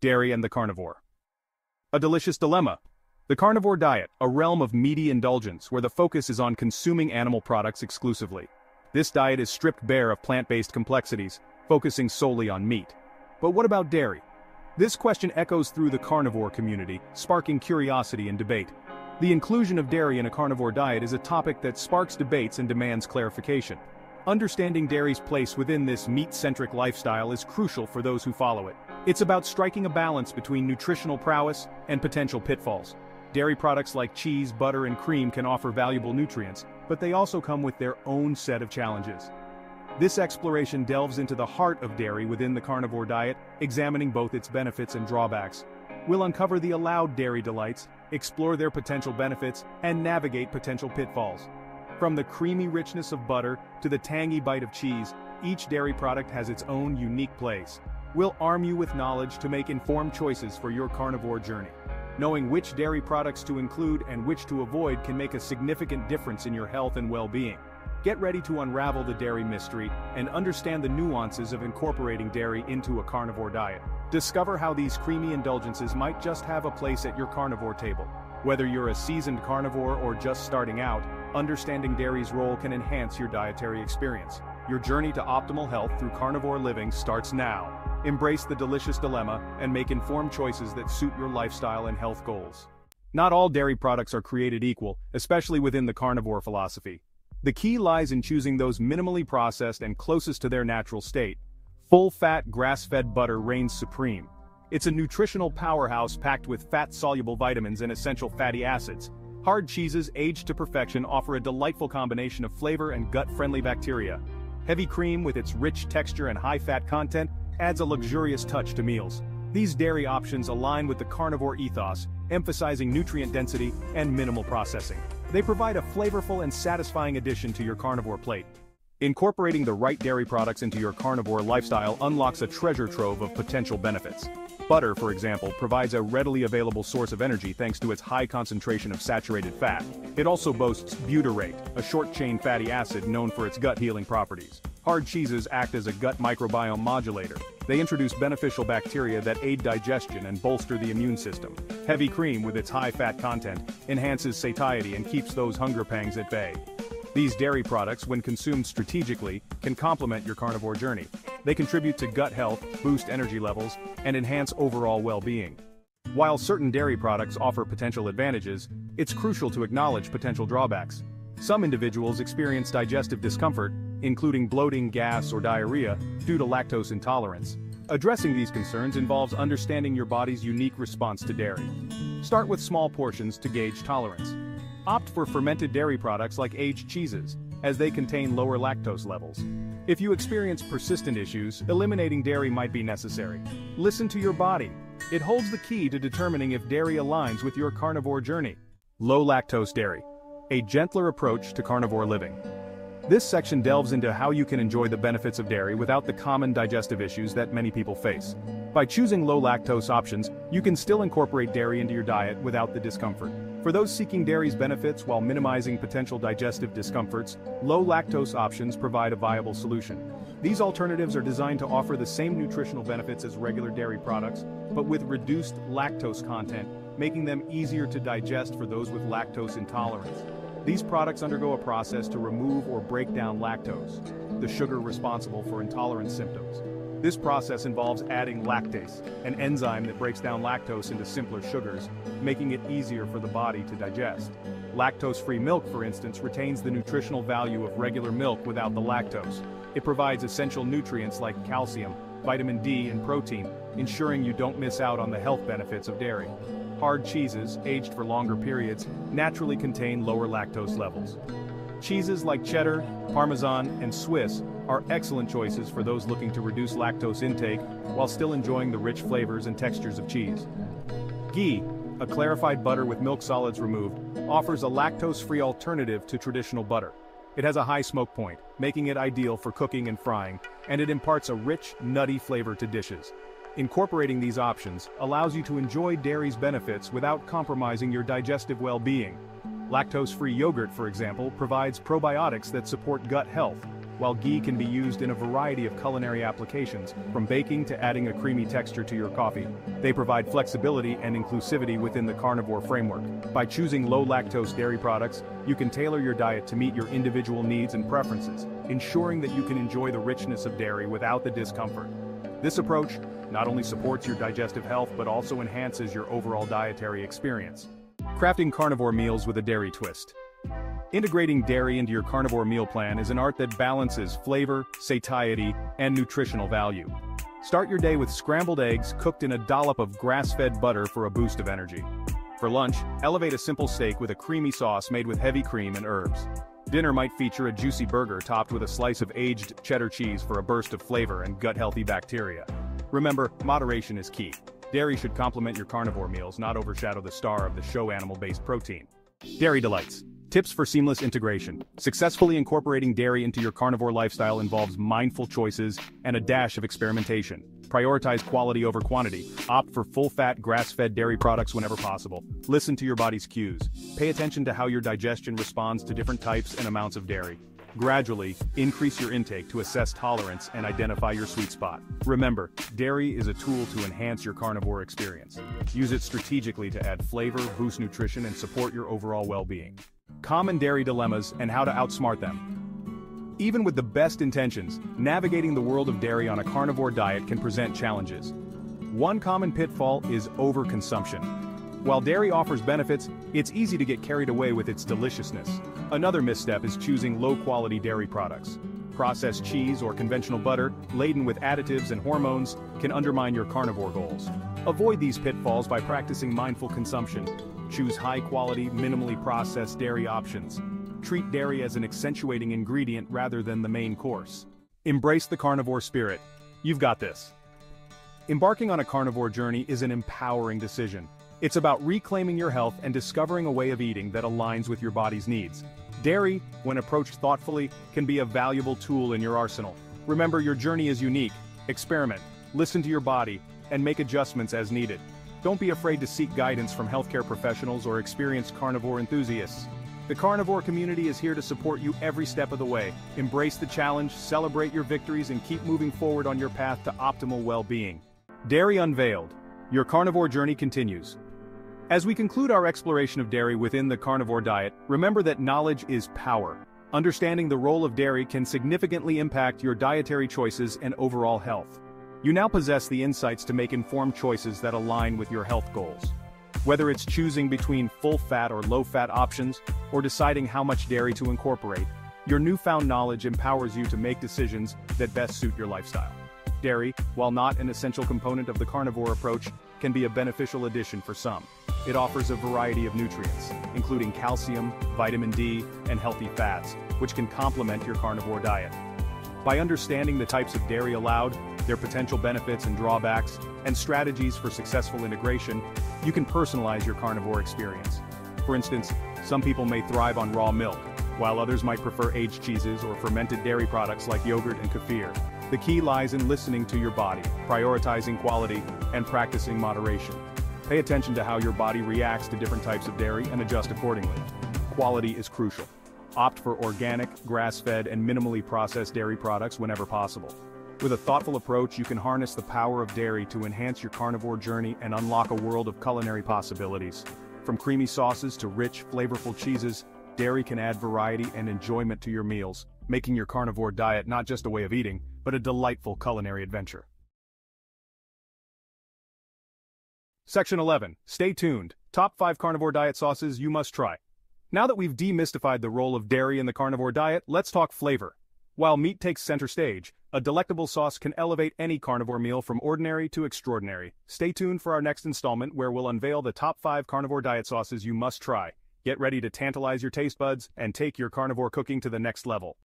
Dairy and the Carnivore. A delicious dilemma. The carnivore diet, a realm of meaty indulgence where the focus is on consuming animal products exclusively. This diet is stripped bare of plant-based complexities, focusing solely on meat. But what about dairy? This question echoes through the carnivore community, sparking curiosity and debate. The inclusion of dairy in a carnivore diet is a topic that sparks debates and demands clarification. Understanding dairy's place within this meat-centric lifestyle is crucial for those who follow it. It's about striking a balance between nutritional prowess and potential pitfalls. Dairy products like cheese, butter, and cream can offer valuable nutrients, but they also come with their own set of challenges. This exploration delves into the heart of dairy within the carnivore diet, examining both its benefits and drawbacks. We'll uncover the allowed dairy delights, explore their potential benefits, and navigate potential pitfalls. From the creamy richness of butter to the tangy bite of cheese, each dairy product has its own unique place. We'll arm you with knowledge to make informed choices for your carnivore journey. Knowing which dairy products to include and which to avoid can make a significant difference in your health and well-being. Get ready to unravel the dairy mystery and understand the nuances of incorporating dairy into a carnivore diet. Discover how these creamy indulgences might just have a place at your carnivore table. Whether you're a seasoned carnivore or just starting out, understanding dairy's role can enhance your dietary experience. Your journey to optimal health through carnivore living starts now. Embrace the delicious dilemma and make informed choices that suit your lifestyle and health goals. Not all dairy products are created equal, especially within the carnivore philosophy. The key lies in choosing those minimally processed and closest to their natural state. Full-fat grass-fed butter reigns supreme. It's a nutritional powerhouse packed with fat-soluble vitamins and essential fatty acids. Hard cheeses aged to perfection offer a delightful combination of flavor and gut-friendly bacteria. Heavy cream with its rich texture and high fat content adds a luxurious touch to meals. These dairy options align with the carnivore ethos, emphasizing nutrient density and minimal processing. They provide a flavorful and satisfying addition to your carnivore plate. Incorporating the right dairy products into your carnivore lifestyle unlocks a treasure trove of potential benefits. Butter, for example, provides a readily available source of energy thanks to its high concentration of saturated fat. It also boasts butyrate, a short-chain fatty acid known for its gut-healing properties. Hard cheeses act as a gut microbiome modulator. They introduce beneficial bacteria that aid digestion and bolster the immune system. Heavy cream with its high fat content enhances satiety and keeps those hunger pangs at bay. These dairy products, when consumed strategically, can complement your carnivore journey. They contribute to gut health, boost energy levels, and enhance overall well-being. While certain dairy products offer potential advantages, it's crucial to acknowledge potential drawbacks. Some individuals experience digestive discomfort, including bloating, gas, or diarrhea, due to lactose intolerance. Addressing these concerns involves understanding your body's unique response to dairy. Start with small portions to gauge tolerance. Opt for fermented dairy products like aged cheeses, as they contain lower lactose levels. If you experience persistent issues, eliminating dairy might be necessary. Listen to your body. It holds the key to determining if dairy aligns with your carnivore journey. Low lactose dairy. A gentler approach to carnivore living. This section delves into how you can enjoy the benefits of dairy without the common digestive issues that many people face. By choosing low lactose options, you can still incorporate dairy into your diet without the discomfort. For those seeking dairy's benefits while minimizing potential digestive discomforts, low lactose options provide a viable solution. These alternatives are designed to offer the same nutritional benefits as regular dairy products, but with reduced lactose content, making them easier to digest for those with lactose intolerance. These products undergo a process to remove or break down lactose, the sugar responsible for intolerance symptoms. This process involves adding lactase, an enzyme that breaks down lactose into simpler sugars, making it easier for the body to digest. Lactose-free milk, for instance, retains the nutritional value of regular milk without the lactose. It provides essential nutrients like calcium, vitamin D, and protein, ensuring you don't miss out on the health benefits of dairy hard cheeses, aged for longer periods, naturally contain lower lactose levels. Cheeses like cheddar, parmesan, and Swiss are excellent choices for those looking to reduce lactose intake while still enjoying the rich flavors and textures of cheese. Ghee, a clarified butter with milk solids removed, offers a lactose-free alternative to traditional butter. It has a high smoke point, making it ideal for cooking and frying, and it imparts a rich, nutty flavor to dishes. Incorporating these options allows you to enjoy dairy's benefits without compromising your digestive well-being. Lactose-free yogurt, for example, provides probiotics that support gut health. while ghee can be used in a variety of culinary applications, from baking to adding a creamy texture to your coffee. They provide flexibility and inclusivity within the carnivore framework. By choosing low-lactose dairy products, you can tailor your diet to meet your individual needs and preferences, ensuring that you can enjoy the richness of dairy without the discomfort. This approach not only supports your digestive health but also enhances your overall dietary experience. Crafting carnivore meals with a dairy twist. Integrating dairy into your carnivore meal plan is an art that balances flavor, satiety, and nutritional value. Start your day with scrambled eggs cooked in a dollop of grass-fed butter for a boost of energy. For lunch, elevate a simple steak with a creamy sauce made with heavy cream and herbs. Dinner might feature a juicy burger topped with a slice of aged cheddar cheese for a burst of flavor and gut-healthy bacteria. Remember, moderation is key. Dairy should complement your carnivore meals, not overshadow the star of the show animal-based protein. Dairy Delights. Tips for seamless integration. Successfully incorporating dairy into your carnivore lifestyle involves mindful choices and a dash of experimentation. Prioritize quality over quantity. Opt for full-fat, grass-fed dairy products whenever possible. Listen to your body's cues. Pay attention to how your digestion responds to different types and amounts of dairy. Gradually, increase your intake to assess tolerance and identify your sweet spot. Remember, dairy is a tool to enhance your carnivore experience. Use it strategically to add flavor, boost nutrition, and support your overall well-being. Common dairy dilemmas and how to outsmart them. Even with the best intentions, navigating the world of dairy on a carnivore diet can present challenges. One common pitfall is overconsumption. While dairy offers benefits, it's easy to get carried away with its deliciousness. Another misstep is choosing low-quality dairy products. Processed cheese or conventional butter, laden with additives and hormones, can undermine your carnivore goals. Avoid these pitfalls by practicing mindful consumption. Choose high-quality, minimally processed dairy options. Treat dairy as an accentuating ingredient rather than the main course. Embrace the carnivore spirit. You've got this. Embarking on a carnivore journey is an empowering decision. It's about reclaiming your health and discovering a way of eating that aligns with your body's needs. Dairy, when approached thoughtfully, can be a valuable tool in your arsenal. Remember your journey is unique. Experiment, listen to your body, and make adjustments as needed. Don't be afraid to seek guidance from healthcare professionals or experienced carnivore enthusiasts. The carnivore community is here to support you every step of the way. Embrace the challenge, celebrate your victories, and keep moving forward on your path to optimal well-being. Dairy Unveiled. Your carnivore journey continues. As we conclude our exploration of dairy within the carnivore diet, remember that knowledge is power. Understanding the role of dairy can significantly impact your dietary choices and overall health. You now possess the insights to make informed choices that align with your health goals. Whether it's choosing between full-fat or low-fat options, or deciding how much dairy to incorporate, your newfound knowledge empowers you to make decisions that best suit your lifestyle. Dairy, while not an essential component of the carnivore approach, can be a beneficial addition for some. It offers a variety of nutrients, including calcium, vitamin D, and healthy fats, which can complement your carnivore diet. By understanding the types of dairy allowed, their potential benefits and drawbacks, and strategies for successful integration, you can personalize your carnivore experience. For instance, some people may thrive on raw milk, while others might prefer aged cheeses or fermented dairy products like yogurt and kefir. The key lies in listening to your body, prioritizing quality, and practicing moderation. Pay attention to how your body reacts to different types of dairy and adjust accordingly. Quality is crucial. Opt for organic, grass-fed, and minimally processed dairy products whenever possible. With a thoughtful approach you can harness the power of dairy to enhance your carnivore journey and unlock a world of culinary possibilities. From creamy sauces to rich, flavorful cheeses, dairy can add variety and enjoyment to your meals, making your carnivore diet not just a way of eating, but a delightful culinary adventure. Section 11. Stay tuned. Top 5 carnivore diet sauces you must try. Now that we've demystified the role of dairy in the carnivore diet, let's talk flavor. While meat takes center stage, a delectable sauce can elevate any carnivore meal from ordinary to extraordinary. Stay tuned for our next installment where we'll unveil the top 5 carnivore diet sauces you must try. Get ready to tantalize your taste buds and take your carnivore cooking to the next level.